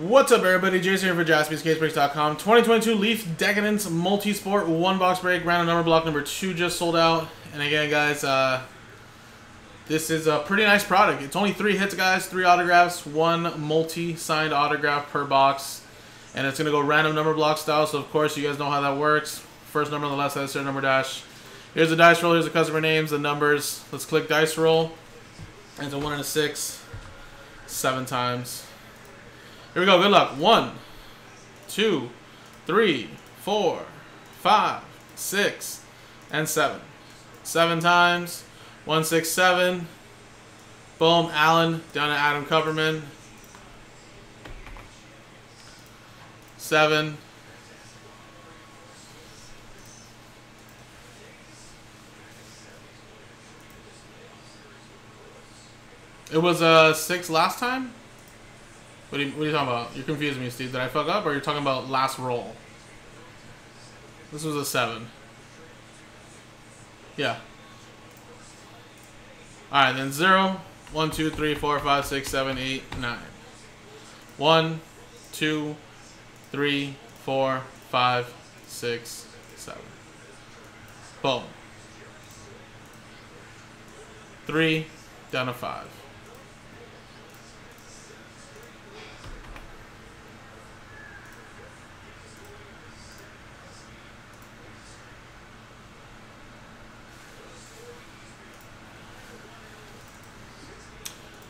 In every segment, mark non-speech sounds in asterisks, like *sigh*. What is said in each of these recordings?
What's up, everybody? Jason here for JaspysCaseBreaks.com. 2022 Leaf Decadence Multi-Sport one box break. Random number block number two just sold out. And again, guys, uh, this is a pretty nice product. It's only three hits, guys. Three autographs, one multi-signed autograph per box. And it's going to go random number block style. So, of course, you guys know how that works. First number on the left side, third number dash. Here's the dice roll. Here's the customer names, the numbers. Let's click dice roll. And it's a one and a six. Seven times. Here we go. Good luck. One, two, three, four, five, six, and seven. Seven times. One, six, seven. Boom. Allen down to Adam Coverman. Seven. It was uh six last time. What are, you, what are you talking about? You're confusing me, Steve. Did I fuck up, or you're talking about last roll? This was a 7. Yeah. Alright, then zero, one, two, three, four, five, six, seven, eight, nine. One, two, three, four, five, six, seven. Boom. 3, down to 5.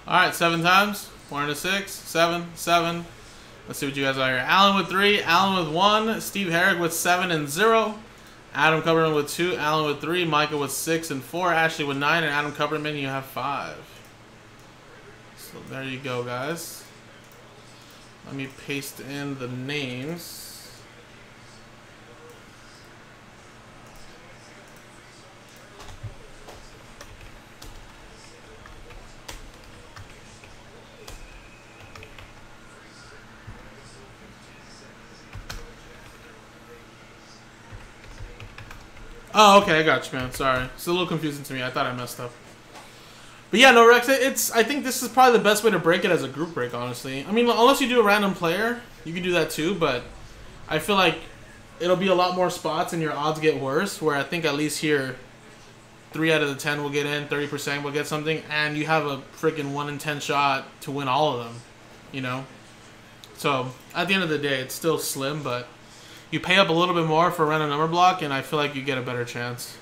Alright, seven times. One a six, seven, seven. Let's see what you guys are here. Allen with three, Allen with one, Steve Herrick with seven and zero, Adam Cumberland with two, Allen with three, Michael with six and four, Ashley with nine, and Adam Cumberland, you have five. So there you go, guys. Let me paste in the names. Oh, okay, I got you, man. Sorry. It's a little confusing to me. I thought I messed up. But yeah, no, Rex, it's, I think this is probably the best way to break it as a group break, honestly. I mean, unless you do a random player, you can do that too, but I feel like it'll be a lot more spots and your odds get worse, where I think at least here, 3 out of the 10 will get in, 30% will get something, and you have a freaking 1 in 10 shot to win all of them, you know? So, at the end of the day, it's still slim, but you pay up a little bit more for a random number block, and I feel like you get a better chance.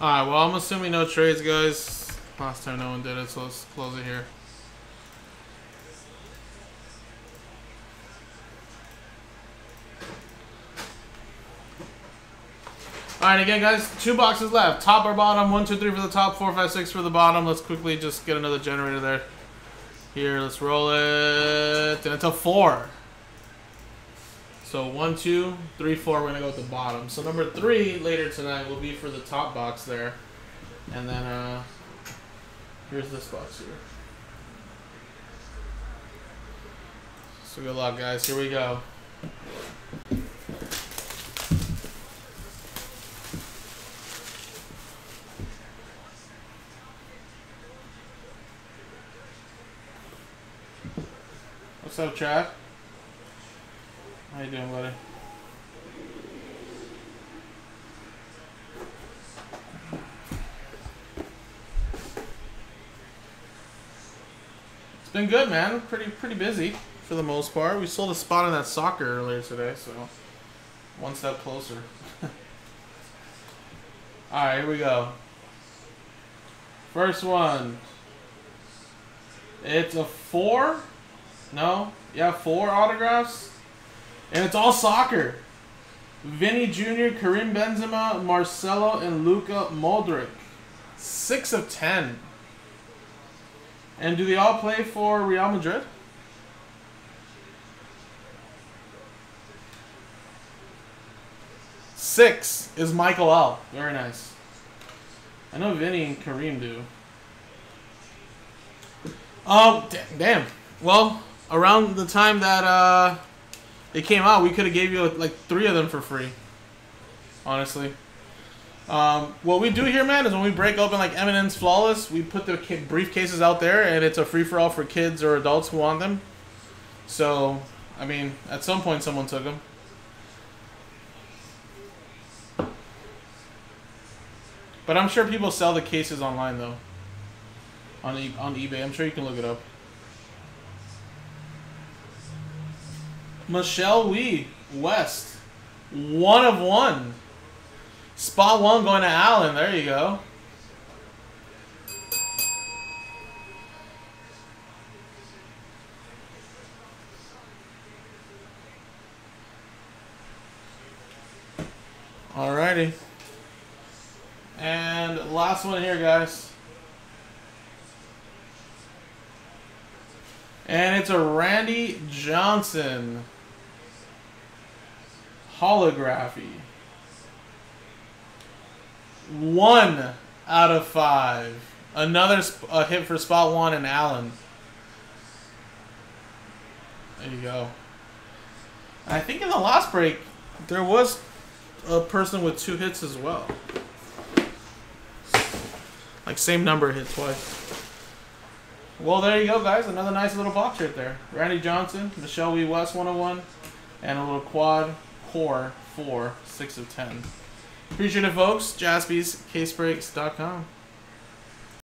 Alright, well, I'm assuming no trades, guys. Last time no one did it, so let's close it here. Alright, again, guys, two boxes left. Top or bottom. One, two, three for the top. Four, five, six for the bottom. Let's quickly just get another generator there. Here, let's roll it. And it's a four. So one, two, three, four. We're going to go with the bottom. So number three later tonight will be for the top box there. And then, uh, Here's this box here. So good luck, guys. Here we go. What's up, Chad? How you doing, buddy? Been good, man. Pretty pretty busy for the most part. We sold a spot on that soccer earlier today, so one step closer. *laughs* All right, here we go. First one. It's a four. No, yeah, four autographs, and it's all soccer. Vini Jr., Karim Benzema, Marcelo, and Luka Modric. Six of ten. And do they all play for Real Madrid? Six is Michael L. Very nice. I know Vinny and Karim do. Oh, damn. Well, around the time that uh, it came out, we could have gave you like three of them for free. Honestly. Um, what we do here, man, is when we break open like Eminence Flawless, we put the briefcases out there, and it's a free for all for kids or adults who want them. So, I mean, at some point, someone took them. But I'm sure people sell the cases online though. On e on eBay, I'm sure you can look it up. Michelle Wie West, one of one. Spot one going to Allen. There you go. Alrighty. And last one here, guys. And it's a Randy Johnson holography. One out of five. Another a hit for spot one and Allen. There you go. I think in the last break, there was a person with two hits as well. Like same number hit twice. Well, there you go, guys. Another nice little box right there. Randy Johnson, Michelle Wie West 101, and a little quad core 4, 6 of 10. Appreciate it, folks. JaspysCaseBreaks.com.